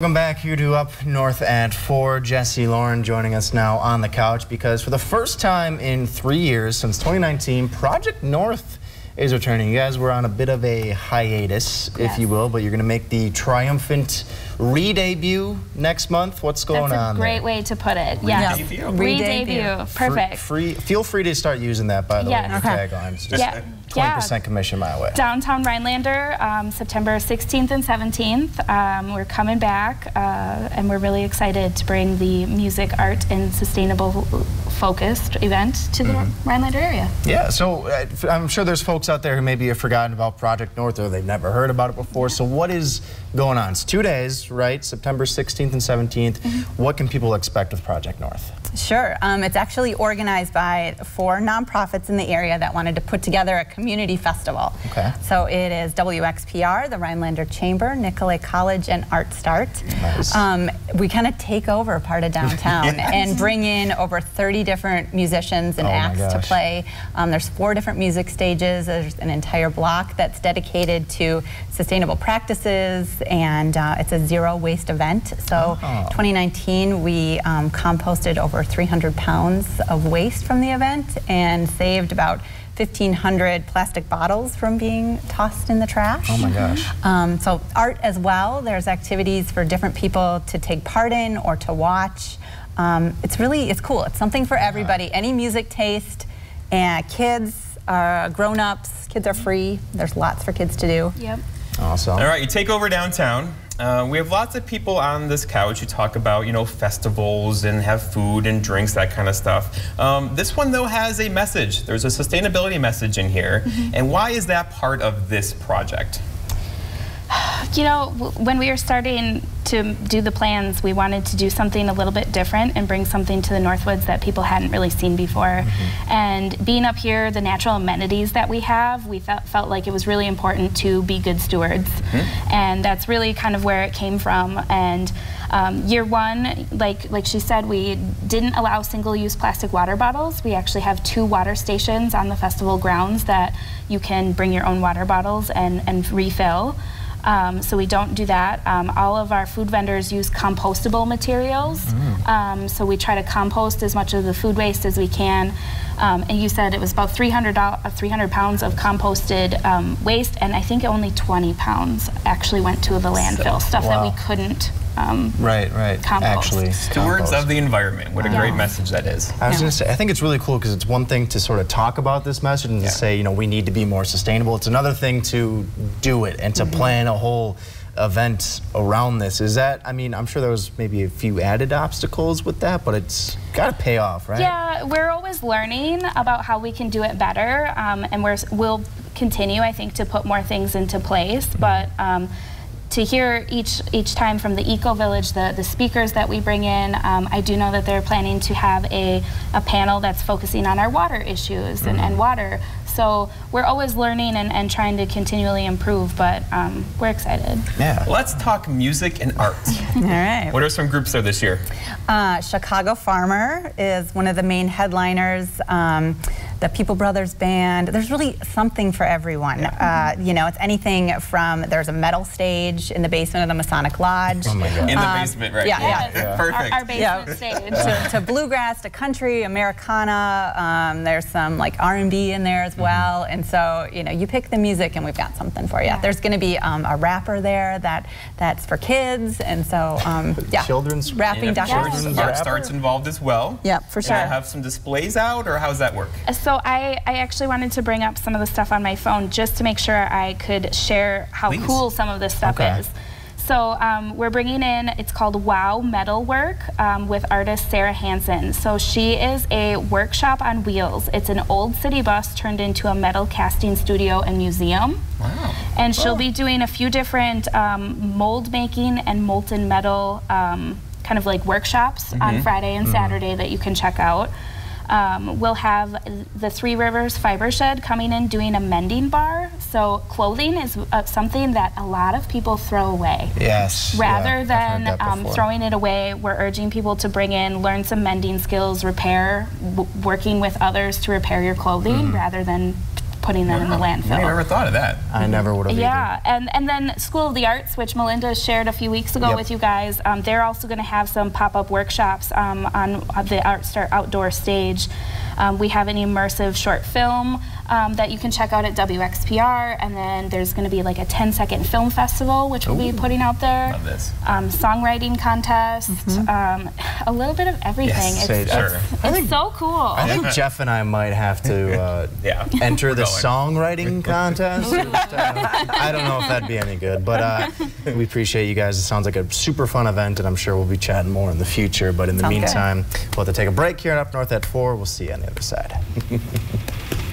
Welcome back here to Up North at 4. Jesse Lauren joining us now on the couch because for the first time in three years since 2019, Project North is returning. You guys were on a bit of a hiatus, yes. if you will, but you're going to make the triumphant re-debut next month. What's going That's a great there? way to put it. Yes. Re-debut. Re-debut. Perfect. Free, free, feel free to start using that, by the Yes. way, in Okay. your taglines. Just Yeah. 20% Yeah. commission my way. Downtown Rhinelander, um, September 16th and 17th. Um, we're coming back, uh, and we're really excited to bring the music, art, and sustainable focused event to the Mm-hmm. Rhinelander area. Yeah, so uh, f- I'm sure there's folks out there who maybe have forgotten about Project North or they've never heard about it before. So what is going on? It's two days, right? September 16th and 17th. What can people expect with Project North? Sure. Um, it's actually organized by four nonprofits in the area that wanted to put together a community festival. Okay. So it is WXPR, the Rhinelander Chamber, Nicolet College, and Art Start. Nice. Um, we kind of take over part of downtown and bring in over 30 different musicians and Oh acts to play. Um, there's four different music stages. There's an entire block that's dedicated to sustainable practices, and uh, it's a zero waste event. So Oh. 2019, we um, composted over 300 pounds of waste from the event and saved about 1,500 plastic bottles from being tossed in the trash. Oh my gosh. Um, so art as well. There's activities for different people to take part in or to watch. Um, it's really it's cool. It's something for everybody. Any music taste, and kids, uh, grown-ups. Kids are free. There's lots for kids to do. Yep. Awesome. All right, you take over downtown. Uh, we have lots of people on this couch who talk about, you know, festivals and have food and drinks, that kind of stuff. Um, this one, though, has a message. There's a sustainability message in here. And why is that part of this project? You know, when we were starting to do the plans, we wanted to do something a little bit different and bring something to the Northwoods that people hadn't really seen before. And being up here, the natural amenities that we have, we felt, felt like it was really important to be good stewards. And that's really kind of where it came from. And um, year one, like like she said, we didn't allow single-use plastic water bottles. We actually have two water stations on the festival grounds that you can bring your own water bottles and, and refill. Um, so we don't do that. Um, all of our food vendors use compostable materials. Um, so we try to compost as much of the food waste as we can. Um, and you said it was about 300, uh, 300 pounds of composted um, waste, and I think only 20 pounds actually went to the landfill, stuff that we couldn't. Um, Right, right. Compost. Actually, Stewards compost. of the environment. What a great message that is. I was Yeah. going to say, I think it's really cool because it's one thing to sort of talk about this message and Yeah. to say, you know, we need to be more sustainable. It's another thing to do it and to Mm-hmm. plan a whole event around this. Is that, I mean, I'm sure there was maybe a few added obstacles with that, but it's got to pay off, right? Yeah, we're always learning about how we can do it better, um, and we're, we'll continue, I think, to put more things into place. But um, to hear each each time from the Eco Village, the, the speakers that we bring in, um, I do know that they're planning to have a, a panel that's focusing on our water issues and, and water. So we're always learning and, and trying to continually improve, but um, we're excited. Yeah. Let's talk music and art. All right. what are some groups there this year? Uh, Chicago Farmer is one of the main headliners. Um, the People Brothers Band. There's really something for everyone. Uh, you know, it's anything from there's a metal stage in the basement of the Masonic Lodge. Oh my God. In the Um, basement, right? yeah, yeah. Yes, Perfect. Our, our basement Yeah. stage. to, to bluegrass, to country, Americana. Um, there's some like R&B in there as well, and so you know you pick the music, and we've got something for you. Yeah. There's going to be um, a rapper there that that's for kids, and so um, yeah, Children's- rapping And of course, doctors. Children's Art Start's involved as well. Yeah, for sure. you'll have some displays out, or how's that work? So I, I actually wanted to bring up some of the stuff on my phone just to make sure I could share how Please. cool some of this stuff Okay. is. So um, we're bringing in, it's called Wow Metalwork um, with artist Sarah Hansen. So she is a workshop on wheels. It's an old city bus turned into a metal casting studio and museum. Wow. And she'll be doing a few different um, mold making and molten metal um, kind of like workshops on Friday and Saturday that you can check out. Um, we'll have the Three Rivers Fiber Shed coming in doing a mending bar. So clothing is uh, something that a lot of people throw away. Yes. Rather I've than um, throwing it away, we're urging people to bring in, learn some mending skills, repair, w- working with others to repair your clothing Mm-hmm. rather than putting that in the landfill. I landfill. never thought of that. I never would have Yeah, and, and then School of the Arts, which Melinda shared a few weeks ago Yep. with you guys, um, they're also going to have some pop-up workshops um, on the Art Start outdoor stage. Um, we have an immersive short film um, that you can check out at WXPR, and then there's going to be like a 10-second film festival, which we'll be putting out there. Love this. Um, songwriting contest, um, a little bit of everything. Yes, say it's, that. it's- Sure. it's so cool. I think Jeff and I might have to uh, Yeah, enter we're the going. Songwriting contest. Just, uh, I don't know if that'd be any good, but uh, we appreciate you guys. It sounds like a super fun event, and I'm sure we'll be chatting more in the future. But in the Sounds good. meantime, we'll have to take a break here at Up North at 4. We'll see you on the other side.